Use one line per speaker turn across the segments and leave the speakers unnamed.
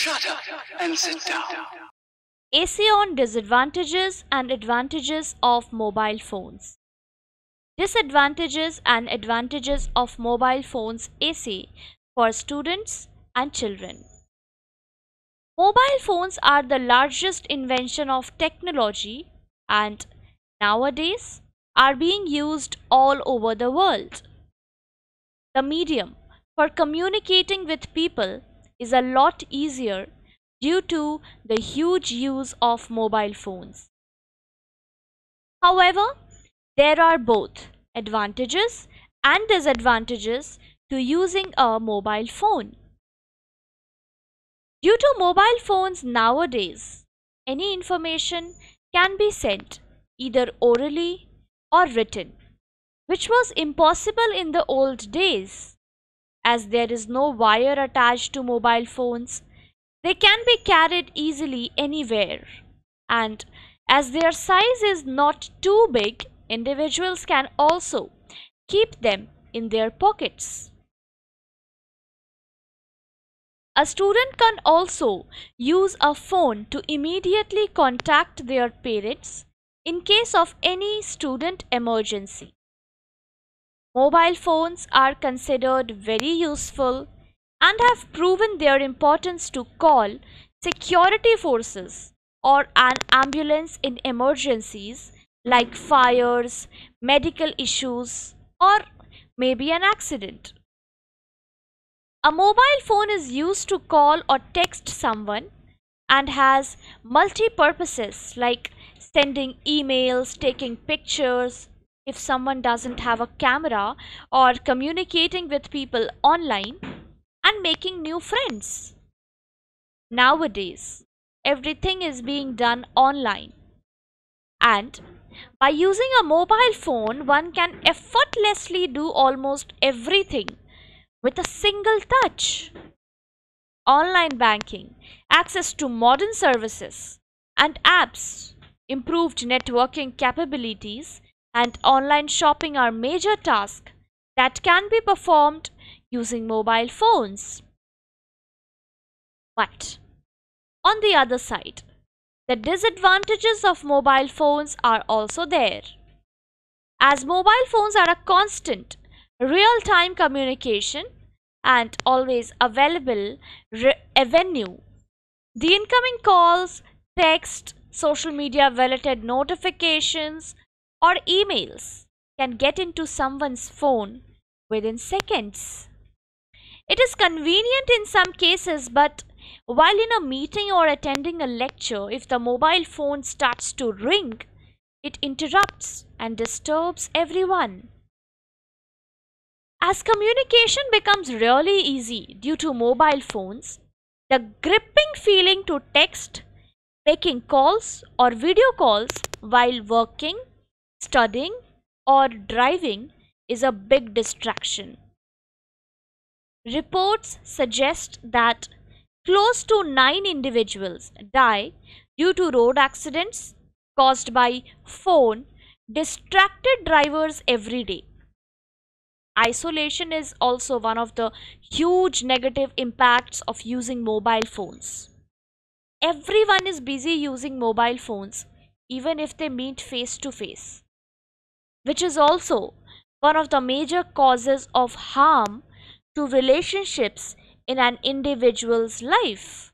Shut up and sit down.
AC on disadvantages and advantages of mobile phones. Disadvantages and advantages of mobile phones AC for students and children. Mobile phones are the largest invention of technology and nowadays are being used all over the world. The medium for communicating with people is a lot easier due to the huge use of mobile phones. However, there are both advantages and disadvantages to using a mobile phone. Due to mobile phones nowadays, any information can be sent either orally or written, which was impossible in the old days. As there is no wire attached to mobile phones, they can be carried easily anywhere. And as their size is not too big, individuals can also keep them in their pockets. A student can also use a phone to immediately contact their parents in case of any student emergency. Mobile phones are considered very useful and have proven their importance to call security forces or an ambulance in emergencies like fires, medical issues, or maybe an accident. A mobile phone is used to call or text someone and has multi purposes like sending emails, taking pictures, if someone doesn't have a camera, or communicating with people online and making new friends. Nowadays, everything is being done online. And by using a mobile phone, one can effortlessly do almost everything with a single touch. Online banking, access to modern services and apps, improved networking capabilities, and online shopping are major tasks that can be performed using mobile phones. But on the other side, the disadvantages of mobile phones are also there. As mobile phones are a constant, real time communication and always available avenue, the incoming calls, text, social media related notifications, or emails can get into someone's phone within seconds. It is convenient in some cases, but while in a meeting or attending a lecture, if the mobile phone starts to ring, it interrupts and disturbs everyone. As communication becomes really easy due to mobile phones, the gripping feeling to text, making calls, or video calls while working, studying, or driving is a big distraction. Reports suggest that close to 9 individuals die due to road accidents caused by phone distracted drivers every day. Isolation is also one of the huge negative impacts of using mobile phones. Everyone is busy using mobile phones even if they meet face to face, which is also one of the major causes of harm to relationships in an individual's life.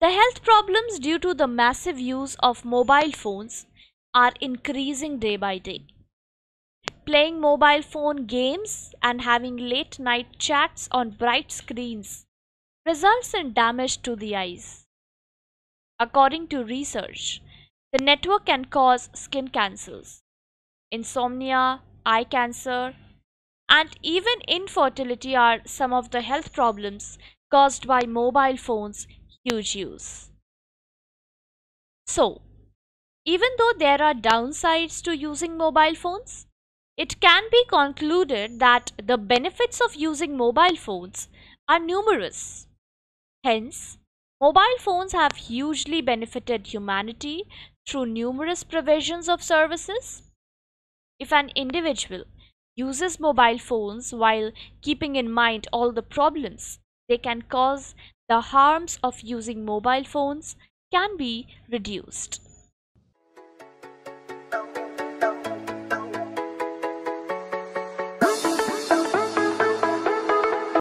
The health problems due to the massive use of mobile phones are increasing day by day. Playing mobile phone games and having late night chats on bright screens results in damage to the eyes. According to research, the network can cause skin cancers, insomnia, eye cancer, and even infertility are some of the health problems caused by mobile phones' huge use. So, even though there are downsides to using mobile phones, it can be concluded that the benefits of using mobile phones are numerous. Hence, mobile phones have hugely benefited humanity through numerous provisions of services if an individual uses mobile phones while keeping in mind all the problems they can cause, the harms of using mobile phones can be reduced.